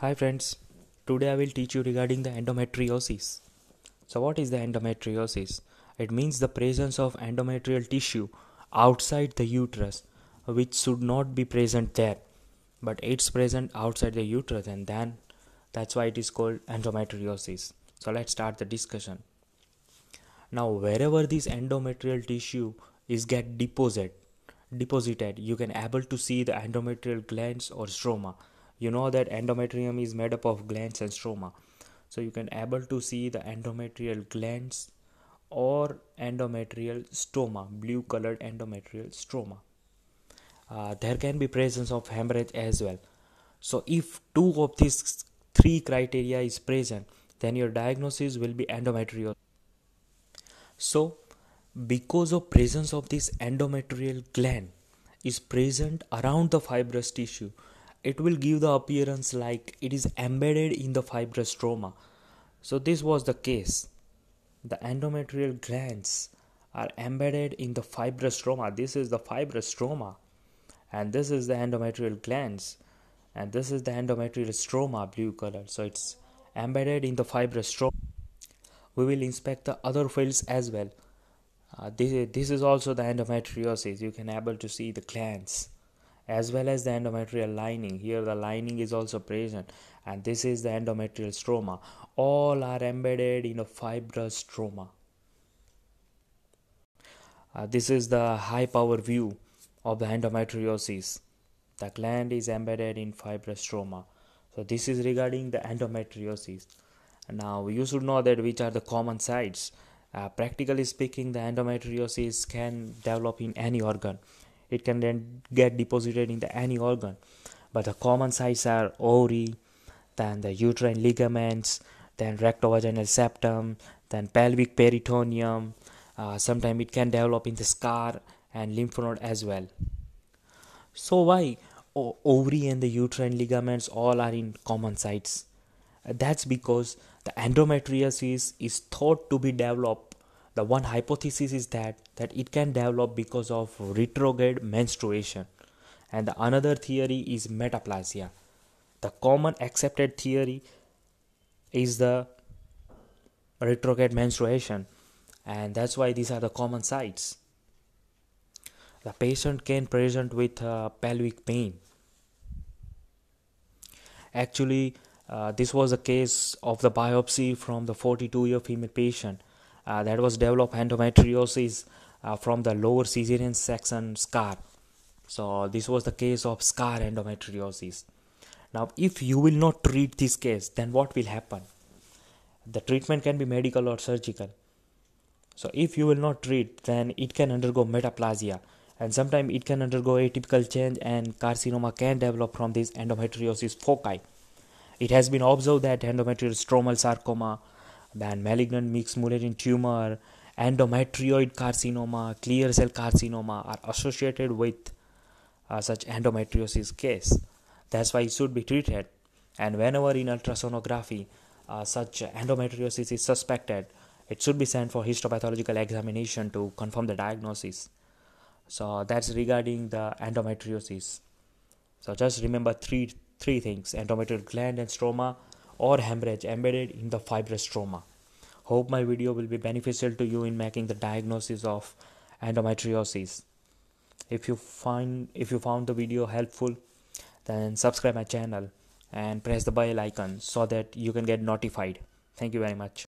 Hi friends, today I will teach you regarding the endometriosis. So, what is the endometriosis? It means the presence of endometrial tissue outside the uterus, which should not be present there, but it's present outside the uterus, and then that's why it is called endometriosis. So, let's start the discussion. Now, wherever this endometrial tissue is get deposited, deposited, you can able to see the endometrial glands or stroma you know that endometrium is made up of glands and stroma. So you can able to see the endometrial glands or endometrial stroma blue colored endometrial stroma. Uh, there can be presence of hemorrhage as well. So if two of these three criteria is present then your diagnosis will be endometrial. So because of presence of this endometrial gland is present around the fibrous tissue it will give the appearance like it is embedded in the fibrous stroma. So, this was the case. The endometrial glands are embedded in the fibrous stroma. This is the fibrous stroma, and this is the endometrial glands, and this is the endometrial stroma, blue color. So, it's embedded in the fibrous stroma. We will inspect the other fields as well. Uh, this, this is also the endometriosis. You can able to see the glands as well as the endometrial lining. Here the lining is also present. And this is the endometrial stroma. All are embedded in a fibrous stroma. Uh, this is the high power view of the endometriosis. The gland is embedded in fibrous stroma. So this is regarding the endometriosis. Now you should know that which are the common sites. Uh, practically speaking the endometriosis can develop in any organ it can then get deposited in the any organ. But the common sites are ovary then the uterine ligaments then rectovaginal septum then pelvic peritoneum uh, sometimes it can develop in the scar and lymph node as well. So why o- ovary and the uterine ligaments all are in common sites? That's because the endometriosis is thought to be developed the one hypothesis is that that it can develop because of retrograde menstruation. And the another theory is metaplasia. The common accepted theory is the retrograde menstruation. And that's why these are the common sites. The patient can present with uh, pelvic pain. Actually uh, this was a case of the biopsy from the 42 year female patient that was developed endometriosis uh, from the lower caesarean section scar. So this was the case of scar endometriosis. Now, if you will not treat this case, then what will happen? The treatment can be medical or surgical. So if you will not treat, then it can undergo metaplasia and sometimes it can undergo atypical change and carcinoma can develop from this endometriosis foci. It has been observed that endometrial stromal sarcoma then malignant mixed Mullerian tumor, endometrioid carcinoma, clear cell carcinoma are associated with uh, such endometriosis case. That's why it should be treated. And whenever in ultrasonography uh, such endometriosis is suspected, it should be sent for histopathological examination to confirm the diagnosis. So that's regarding the endometriosis. So just remember three three things: endometrial gland and stroma or hemorrhage embedded in the fibrous stroma. Hope my video will be beneficial to you in making the diagnosis of endometriosis. If you find if you found the video helpful, then subscribe my channel and press the bell icon so that you can get notified. Thank you very much.